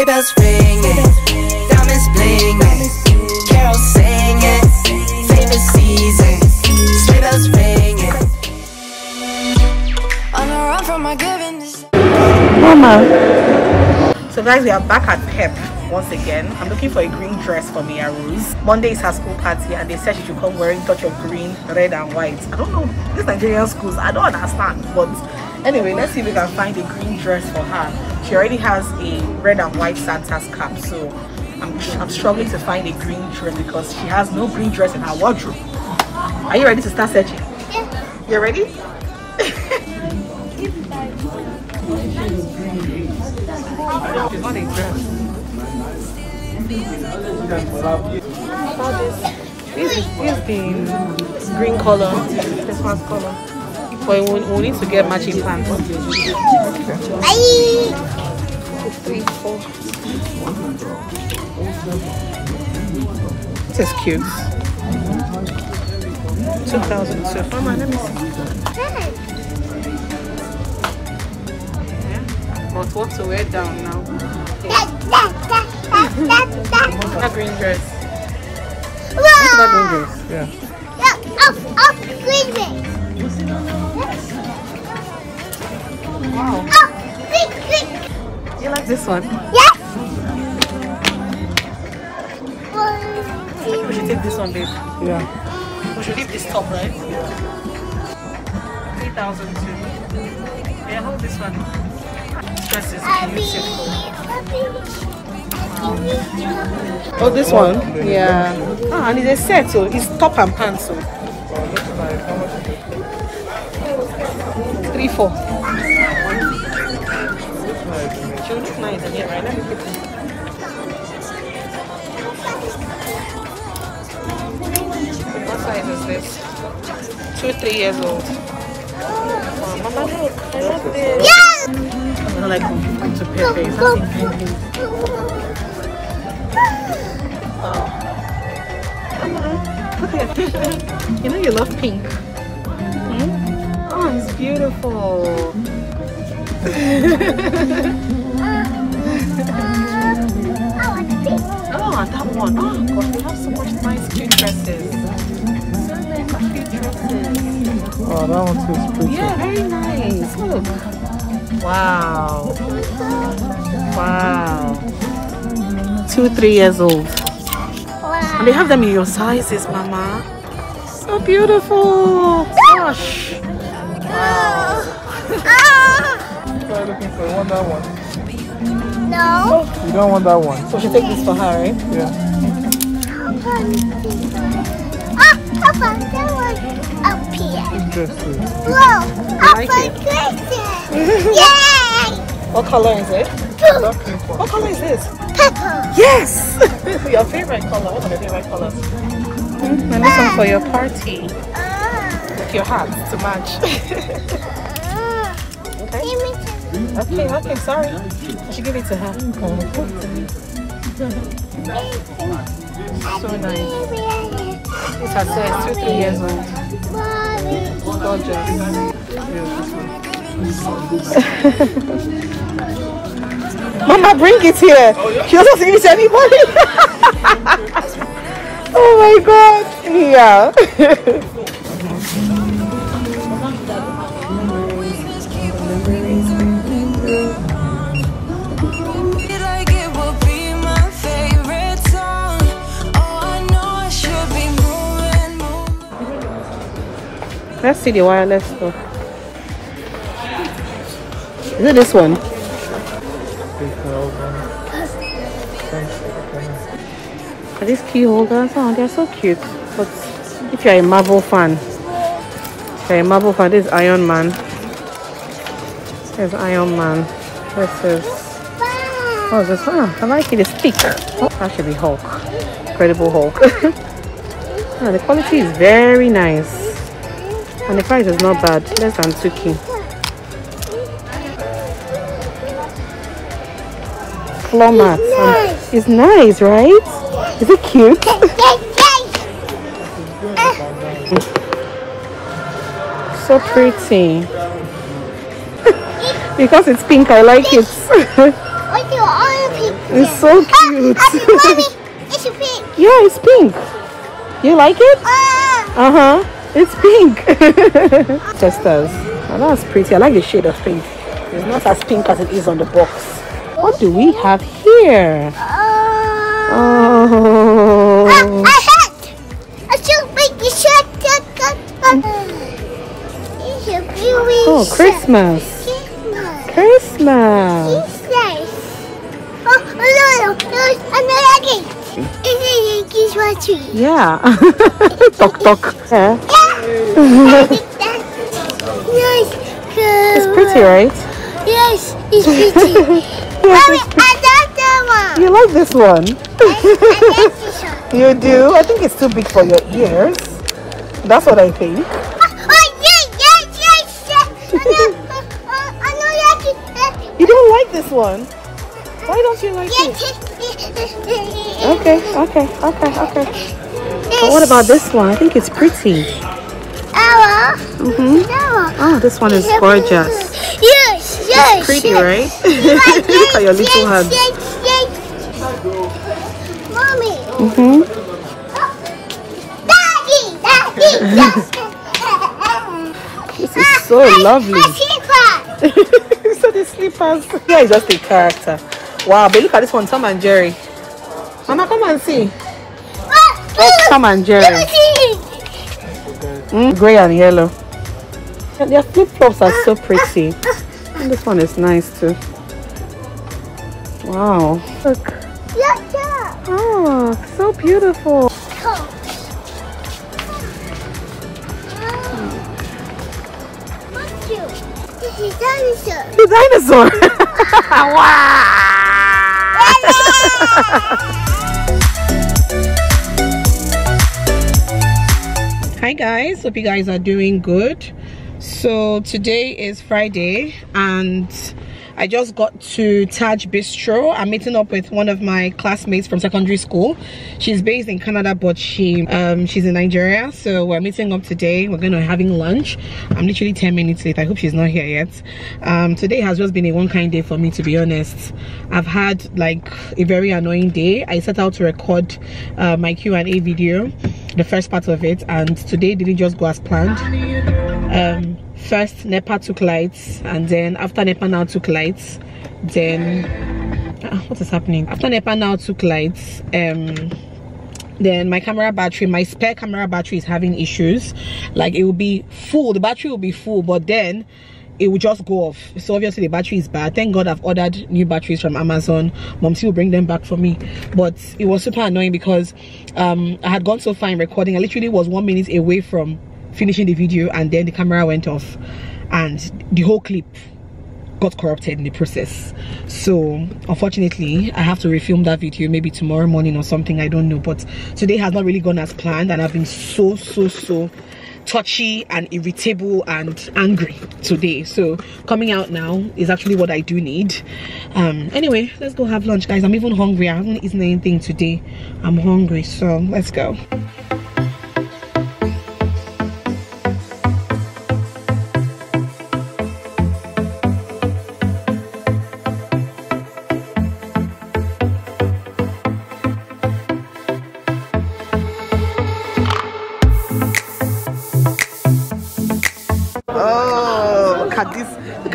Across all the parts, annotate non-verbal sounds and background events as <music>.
Sleigh bells ringing, diamonds blinging, carols singing, favorite season. Sleigh bells ringing. On the run from my giving. Mama. So guys, we are back at PEP once again. I'm looking for a green dress for Mia Rose. Monday is her school party and they said she should come wearing touch of green, red and white. I don't know, these Nigerian schools, I don't understand. But anyway, let's see if we can find a green dress for her. She already has a red and white Santa's cap, so I'm, I'm struggling to find a green dress because she has no green dress in her wardrobe. Are you ready to start searching? Yeah. You ready? On a dress. This? This is the green color, Christmas color. But we, we need to get matching pants. Bye. Three, four. This is cute. 2002. Mama, let me see. Yeah. But what to wear down now? That green dress. That green dress. Yeah. Up, up, green way. Wow. Up, green, green. You like this one? Yes. We should take this one, babe. Yeah. We should leave this top, right? 3002. Yeah, hold this one. This dress is beautiful. Oh, this one? Yeah. Ah, and it's a set, so it's top and pants. So. Three, four. What size is this? Two, three years old. Oh, Mama, look. I love this. Yes. I like going to. Something you know you love pink. Hmm? Oh, it's beautiful. <laughs> that one. Oh, God, they have so much nice cute dresses. So many cute dresses. Oh, that one too pretty. Yeah, very nice. Look. Wow. Wow. Two, three years old. And they have them in your sizes, Mama. So beautiful. Gosh. Oh. Try looking for one that one. No. You don't want that one. So we should take this for her, right? Yeah. Ah, Papa, that one up here. This dress too. Whoa, like Papa, it? Christmas. <laughs> Yay! What color is it? That pink one. What color is this? Pepper. Yes! <laughs> your favorite color. What are your favorite colors? And this one for your party. Ah, With your hat to match. <laughs> ah. okay. Okay, okay, sorry. I should give it to her. So nice. This has says two, three years old. Gorgeous. <laughs> Mama, bring it here. She doesn't give it to anybody. <laughs> oh my god. Yeah. <laughs> Let's see the wireless stuff. Is it this one? Are these key holders? Oh, they're so cute. But if you're a Marvel fan, if you're a Marvel fan, this is Iron Man. There's Iron Man. This is. Oh, this one. I like it. It's thick. Oh, actually, Hulk. Incredible Hulk. yeah, <laughs> the quality is very nice. And the price is not bad. Less than 2k. Floor mat. Um, it's nice, right? Is it cute? <laughs> so pretty. <laughs> because it's pink, I like it. What's your other pink? It's so cute. It's pink. <laughs> yeah, it's pink. You like it? Ah. Uh. It's pink. <laughs> Testers. Oh, that's pretty. I like the shade of pink. It's not as pink as it is on the box. What do we have here? Ah. Oh. A hat. A big shirt. It's a beauty Oh. Christmas. Christmas. Christmas. Oh, no, no, no, another thing. It's a Christmas tree. Yeah. <laughs> talk, talk. Yeah. Nice. <laughs> It's pretty, right? Yes, it's pretty. Yes, <laughs> Mommy, it's pretty. I like that one. You like this one? I like this one. <laughs> You do? I think it's too big for your ears. That's what I think. You don't like this one? Why don't you like it? Okay, okay, okay, okay. But what about this one? I think it's pretty. Our, Mm-hmm. Oh, this one is gorgeous. Yes, yes. It's Pretty, yes. right? <laughs> <laughs> Look at your little hands. Mommy. Mm-hmm. Daddy, daddy, <laughs> daddy. This is so lovely. A slipper. so the slippers. Yeah, it's just a character. Wow, but look at this one, Tom and Jerry. Mama, come and see. That's Tom and Jerry. Mm, gray and yellow. Their flip flops are so pretty. And this one is nice too. Wow. Look. Yeah, yeah. Oh, so beautiful. Coat. What's you? This is dinosaur. The dinosaur. <laughs> wow. Hi guys, hope you guys are doing good. So today is Friday and I just got to Taj Bistro. I'm meeting up with one of my classmates from secondary school. She's based in Canada but she um, she's in Nigeria. So we're meeting up today. We're gonna be having lunch. I'm literally 10 minutes late. I hope she's not here yet. Um, today has just been a one kind day for me to be honest. I've had like a very annoying day. I set out to record uh, my Q&A video, the first part of it and today didn't just go as planned um first nepa took lights and then after nepa now took lights then Ah, what is happening? After nepa now took lights um then my camera battery my spare camera battery is having issues. Like it will be full the battery will be full but then it will just go off. So obviously the battery is bad. Thank god i've ordered new batteries from amazon. Mom will bring them back for me. But it was super annoying because um i had gone so far in recording. I literally was one minute away from finishing the video and then the camera went off and the whole clip got corrupted in the process. So unfortunately i have to refilm that video maybe tomorrow morning or something i don't know. But today has not really gone as planned and i've been so so so touchy and irritable and angry today. So coming out now is actually what i do need. Um anyway let's go have lunch guys. I'm even hungry. I haven't eaten anything today. I'm hungry so let's go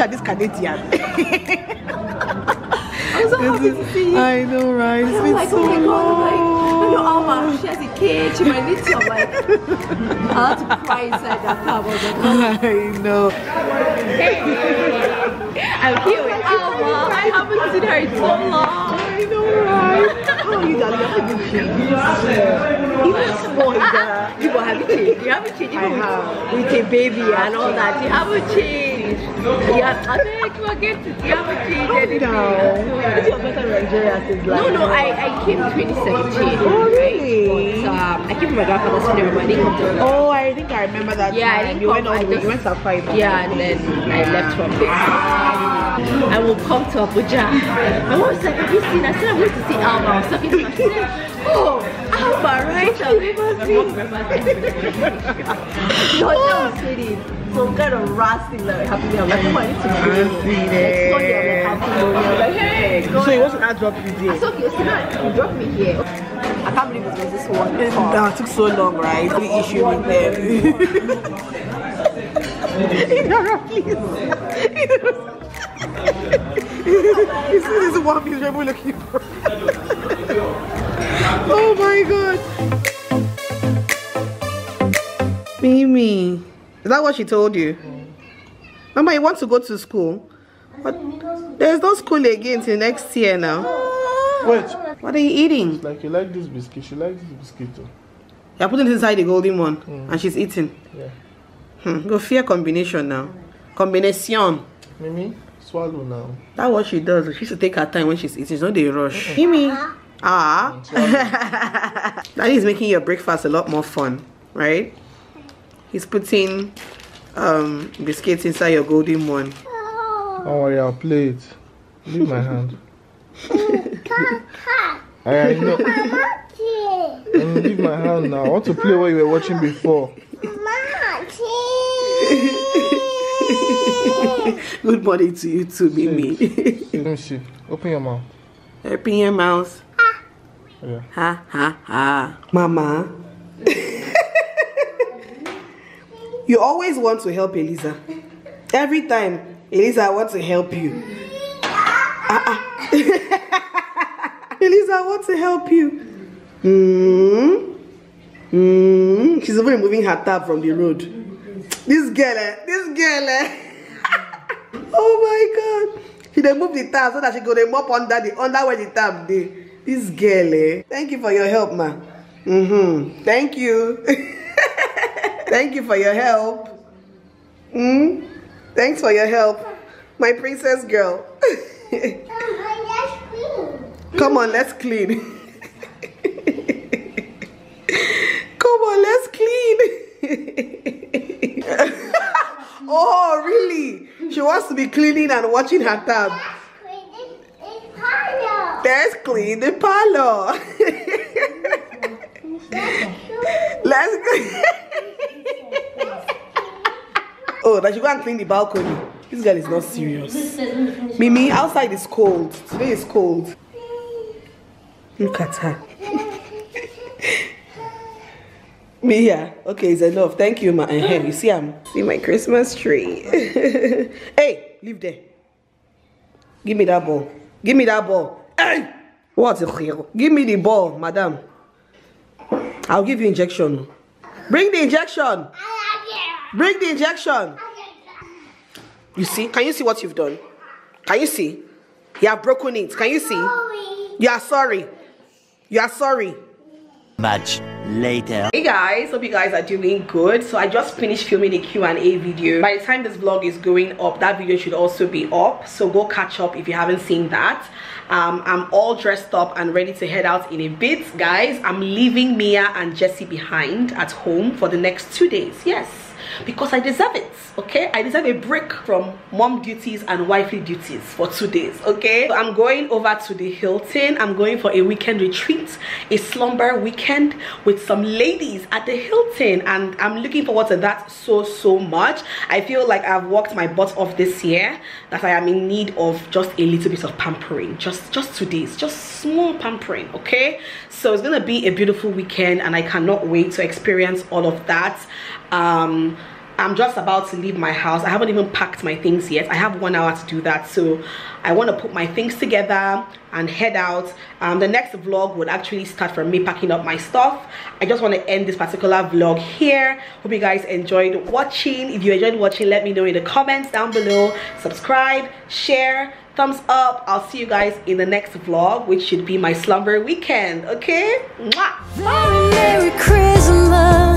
at this Canadian. <laughs> I'm so happy to see you. I know, right? It's been like, so oh my god, like, I know long. Alma, she has a kid, she might need to. I'm like, I had to cry inside that car. I was like, oh, I know. I'm here with Alma. I haven't seen her in so long. I know, right? How are you, darling? You're not even changed. Even smaller. You have changed. You haven't changed I even have. with, with a baby and all that. You haven't changed. I think forget it. You haven't changed anything. No. This is your better Nigeria since like. No, no, I, I came 2017. Oh, really? But, um, I came from my grandfather's funeral, but I didn't come to Oh, I think I remember that Yeah, I time. didn't You went come- on, I you went to fight. Yeah, and then I left from there. I will come to Abuja. My mom was like, have you seen? I said, I'm going to see Alma. I was talking to her. She said, oh, Alma, right? I remember My mom remembers The hotel was sweetie. Some kind of rascal like happy. I'm like, I need to go. Next Sunday, I'm like, happy. Like, hey, go So he wasn't that drop you I there. said, okay, so now you drop me here. I can't believe it was this one. That took so long, right? The issue with them. Inara, please. this is what he's really looking for. Oh my god. Mimi, is that what she told you? Mama, you want to go to school? But there's no school again till next year now. Wait. What are you eating? Like you like this biscuit. She like this biscuit too. You're putting it inside the golden one and she's eating. Yeah. Hmm, go fear combination now. Combination. Mimi, swallow now. That's what she does. She should take her time when she's eating. She's not the rush. Mimi. Ah. that is making your breakfast a lot more fun, right? He's putting um biscuits inside your golden one. Don't worry, I'll play it. Leave my hand. <laughs> I, I know. Leave my hand now. I want to play what you were watching before. <laughs> Good morning to you too, Mimi. Let me see. Open your mouth. Open your mouth. Yeah. Ha ha ha. Mama. you always want to help Eliza. Every time Eliza wants to help you. Ah, ah. <laughs> Eliza wants to help you. Mm. Mm. She's even removing her tab from the road. This girl, eh? this girl, eh? <laughs> oh my god. She dey move the tab so that she could mop under the under where the tab dey. This girl, eh? Thank you for your help, ma. Mm-hmm. Thank you. <laughs> Thank you for your help. Mm? Thanks for your help. My princess girl. <laughs> Come on, let's clean. <laughs> Come on, let's clean. oh, really? She wants to be cleaning and watching her tab. Let's clean the parlor. let's oh, that you go and clean the balcony. This girl is not serious. Mimi, outside is cold. Today is cold. Look at her. <laughs> Here. Okay, it's enough. Thank you, uh You see, I'm see my Christmas tree. <laughs> hey, leave there. Give me that ball. Give me that ball. Hey, what's it here? Give me the ball, madam. I'll give you injection. Bring the injection. Bring the injection. You see? Can you see what you've done? Can you see? You have broken it. Can you see? You are sorry. You are sorry. Much later. Hey guys, hope you guys are doing good. So I just finished filming a Q&A video. By the time this vlog is going up, that video should also be up. So go catch up if you haven't seen that. Um, I'm all dressed up and ready to head out in a bit. Guys, I'm leaving Mia and jesse behind at home for the next two days. Yes, because I deserve it. Okay, I deserve a break from mom duties and wifely duties for two days. Okay, so I'm going over to the Hilton. I'm going for a weekend retreat, a slumber weekend with some ladies at the Hilton, and I'm looking forward to that so so much. I feel like I've worked my butt off this year. That I am in need of just a little bit of pampering, just just two days, just small pampering. Okay, so it's gonna be a beautiful weekend, and I cannot wait to experience all of that. Um, I'm just about to leave my house. I haven't even packed my things yet. I have one hour to do that. So I want to put my things together and head out. Um, the next vlog would actually start from me packing up my stuff. I just want to end this particular vlog here. Hope you guys enjoyed watching. If you enjoyed watching, let me know in the comments down below. Subscribe, share, thumbs up. I'll see you guys in the next vlog, which should be my slumber weekend. Okay? Mwah! Merry Christmas.